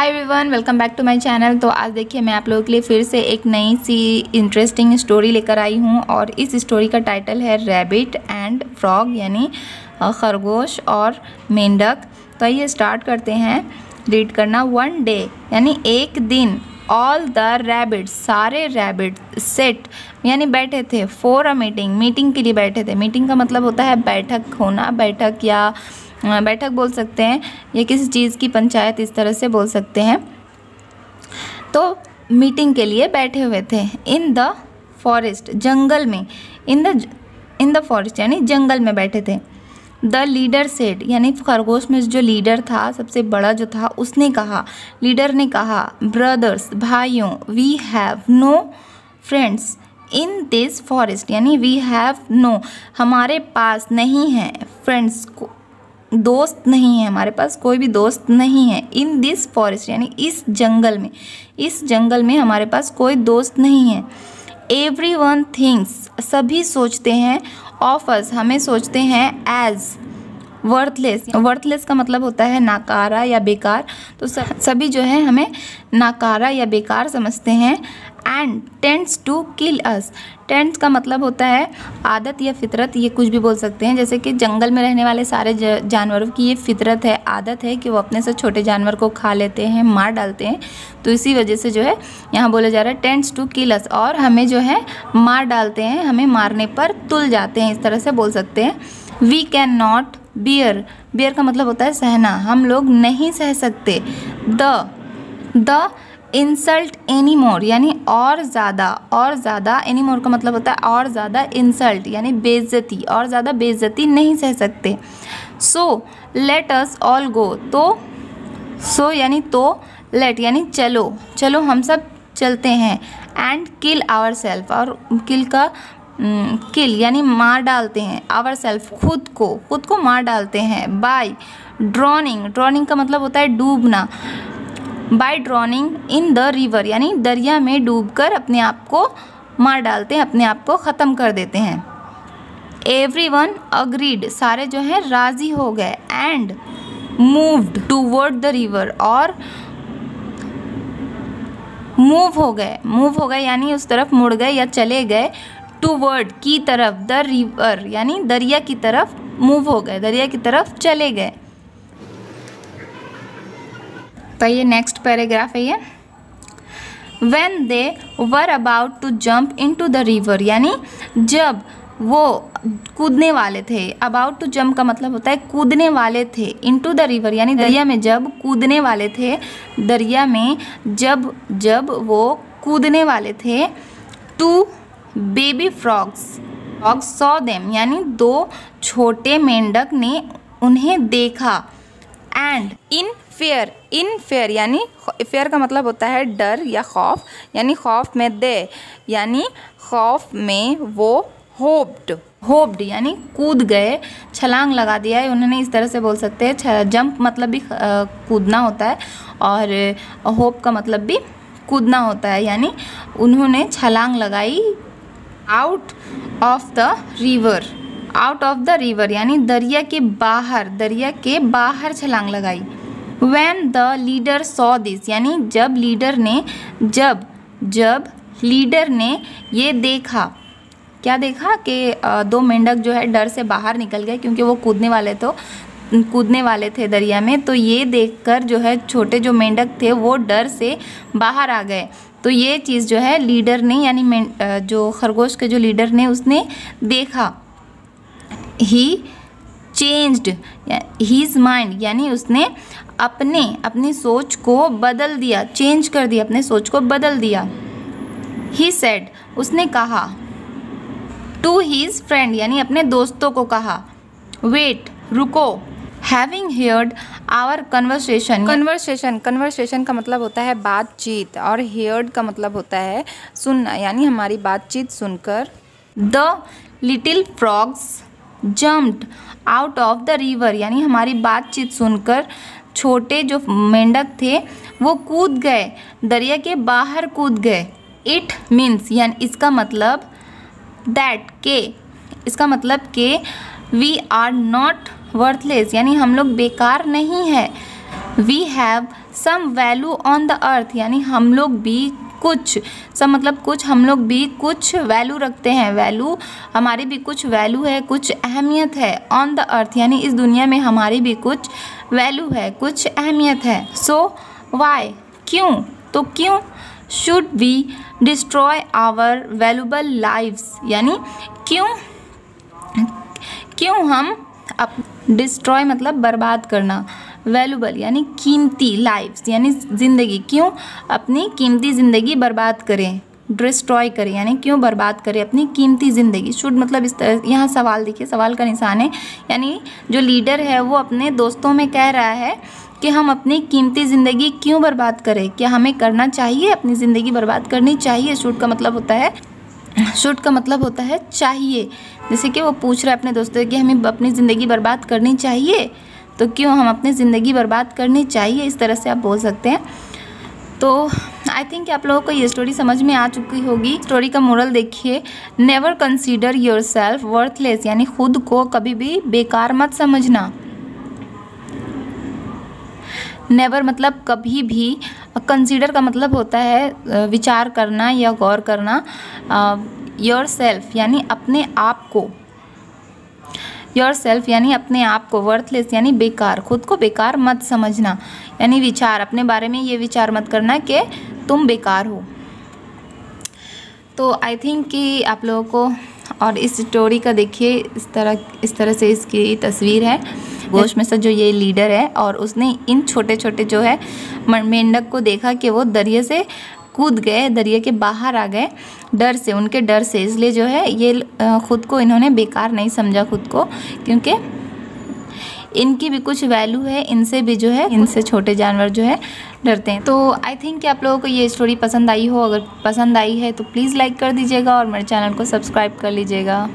Hi everyone welcome back to my channel तो आज देखिए मैं आप लोगों के लिए फिर से एक नई सी इंटरेस्टिंग स्टोरी लेकर आई हूँ और इस स्टोरी का टाइटल है रैबिट एंड फ्रॉग यानी खरगोश और मेंढक। तो आइए स्टार्ट करते हैं। रीड करना। वन डे यानी एक दिन ऑल द रैबिट सारे रैबिट सेट यानी बैठे थे फॉर अ मीटिंग मीटिंग के लिए बैठे थे। मीटिंग का मतलब होता है बैठक होना, बैठक या बैठक बोल सकते हैं या किसी चीज़ की पंचायत इस तरह से बोल सकते हैं। तो मीटिंग के लिए बैठे हुए थे। इन द फॉरेस्ट, जंगल में, in the in the forest, यानी जंगल में बैठे थे। द लीडर सेड, यानी खरगोश में जो लीडर था, सबसे बड़ा जो था, उसने कहा, लीडर ने कहा, ब्रदर्स, भाइयों we have no friends in this forest यानी वी हैव नो हमारे पास नहीं है फ्रेंड्स दोस्त नहीं है हमारे पास, कोई भी दोस्त नहीं है इन दिस फॉरेस्ट यानी इस जंगल में। इस जंगल में हमारे पास कोई दोस्त नहीं है। एवरी वन थिंग्स सभी सोचते हैं ऑफर्स हमें सोचते हैं एज वर्थलेस वर्थलेस का मतलब होता है नाकारा या बेकार। तो सभी जो है हमें नाकारा या बेकार समझते हैं। And tends to kill us tends का मतलब होता है आदत या फितरत, ये कुछ भी बोल सकते हैं। जैसे कि जंगल में रहने वाले सारे जानवरों की ये फितरत है, आदत है कि वो अपने से छोटे जानवर को खा लेते हैं, मार डालते हैं। तो इसी वजह से जो है, यहाँ बोला जा रहा है टेंट्स टू किल अस और हमें जो है, मार डालते हैं, हमें मारने पर तुल जाते हैं, इस तरह से बोल सकते हैं। We can not bear bear का मतलब होता है सहना। हम लोग नहीं सह सकते। The the insult any more यानी और ज़्यादा और ज़्यादा एनी मोर का मतलब होता है और ज़्यादा इंसल्ट यानी बेइज्जती और ज़्यादा बेइज्जती नहीं सह सकते। So let us all go तो सो so, यानी तो लेट यानी चलो चलो हम सब चलते हैं एंड किल आवर सेल्फ और किल का किल यानी मार डालते हैं आवर सेल्फ खुद को खुद को मार डालते हैं बाय ड्रॉनिंग ड्रॉनिंग का मतलब होता है डूबना। By drowning in the river यानी दरिया में डूबकर अपने आप को मार डालते हैं, अपने आप को ख़त्म कर देते हैं। एवरी वन अग्रीड सारे जो हैं राज़ी हो गए and moved toward the river और मूव हो गए। मूव हो गए यानी उस तरफ़ मुड़ गए या चले गए टूवर्ड की तरफ़ द रिवर यानी दरिया की तरफ़ मूव हो गए, दरिया की तरफ़ चले गए। तो ये नेक्स्ट पैराग्राफ है ये। When they were about to jump into the river यानी जब वो कूदने वाले थे अबाउट टू जम्प का मतलब होता है कूदने वाले थे इन टू द रिवर यानी दरिया में जब कूदने वाले थे, दरिया में जब जब वो कूदने वाले थे two baby frogs frogs saw them यानी दो छोटे मेंढक ने उन्हें देखा। And in fair in fair यानी फेयर का मतलब होता है डर या खौफ, यानी खौफ में दे, यानी खौफ में वो होप्ड होप्ड यानी कूद गए, छलांग लगा दिया है उन्होंने इस तरह से बोल सकते हैं जंप मतलब भी कूदना होता है, और होप का मतलब भी कूदना होता है, यानी उन्होंने छलांग लगाई out of the river out of the river यानी दरिया के बाहर, दरिया के बाहर छलांग लगाई। When the leader saw this यानी जब लीडर ने, जब जब लीडर ने ये देखा, क्या देखा कि दो मेंढक जो है डर से बाहर निकल गए क्योंकि वो कूदने वाले तो कूदने वाले थे दरिया में तो ये देखकर जो है छोटे जो मेंढक थे वो डर से बाहर आ गए। तो ये चीज़ जो है लीडर ने, यानी जो खरगोश के जो लीडर ने उसने देखा। ही चेंज्ड हीज़ माइंड यानी उसने अपने अपनी सोच को बदल दिया चेंज कर दिया अपने सोच को बदल दिया ही सेड उसने कहा टू हीज़ फ्रेंड यानी अपने दोस्तों को कहा वेट रुको having heard our conversation conversation conversation का मतलब होता है बातचीत और हेयर्ड का मतलब होता है सुनना यानी हमारी बातचीत सुनकर the little frogs jumped out of the river यानी हमारी बातचीत सुनकर छोटे जो मेंढक थे, वो कूद गए, दरिया के बाहर कूद गए। इट मीन्स यानी इसका मतलब दैट के, इसका मतलब के वी आर नॉट वर्थलेस यानी हम लोग बेकार नहीं है। We have some value on the earth यानी हम लोग भी कुछ, सब मतलब कुछ हम लोग भी कुछ वैल्यू रखते हैं। वैल्यू हमारी भी कुछ वैल्यू है, कुछ अहमियत है। ऑन द अर्थ यानी इस दुनिया में हमारी भी कुछ वैल्यू है, कुछ अहमियत है। सो वाई क्यों? तो क्यों? Should we destroy our valuable lifes यानी क्यों? क्यों हम अप डिस्ट्रॉय मतलब बर्बाद करना? वैल्यूबल यानी कीमती लाइफ यानी ज़िंदगी। क्यों? अपनी कीमती ज़िंदगी बर्बाद करें डिस्ट्रॉय करें, यानी क्यों बर्बाद करें? अपनी कीमती ज़िंदगी। शुड मतलब इस तरह, यहाँ सवाल देखिए, सवाल का निशान है। यानी जो लीडर है, वो अपने दोस्तों में कह रहा है कि हम अपनी कीमती ज़िंदगी क्यों बर्बाद करें? क्या हमें करना चाहिए? अपनी ज़िंदगी बर्बाद करनी चाहिए? शुड का मतलब होता है शुड का मतलब होता है चाहिए। जैसे कि वो पूछ रहा है अपने दोस्तों कि हमें अपनी ज़िंदगी बर्बाद करनी चाहिए? तो क्यों हम अपनी ज़िंदगी बर्बाद करनी चाहिए? इस तरह से आप बोल सकते हैं। तो आई थिंक आप लोगों को ये स्टोरी समझ में आ चुकी होगी। स्टोरी का मोरल देखिए। Never consider yourself worthless यानी खुद को कभी भी बेकार मत समझना। नेवर मतलब कभी भी कंसीडर का मतलब होता है विचार करना या गौर करना। योर सेल्फ यानी अपने आप को। योर सेल्फ यानी अपने आप को वर्थलेस यानी बेकार खुद को बेकार मत समझना। यानी विचार अपने बारे में ये विचार मत करना कि तुम बेकार हो। तो आई थिंक कि आप लोगों को और इस स्टोरी का देखिए इस तरह इस तरह से इसकी तस्वीर है। गोश में से जो ये लीडर है और उसने इन छोटे छोटे जो है मेंढक को देखा कि वो दरिया से कूद गए दरिया के बाहर आ गए डर से उनके डर से। इसलिए जो है ये ख़ुद को इन्होंने बेकार नहीं समझा खुद को क्योंकि इनकी भी कुछ वैल्यू है इनसे भी जो है इनसे छोटे जानवर जो है डरते हैं। तो आई थिंक कि आप लोगों को ये स्टोरी पसंद आई हो अगर पसंद आई है तो प्लीज़ लाइक कर दीजिएगा और मेरे चैनल को सब्सक्राइब कर लीजिएगा।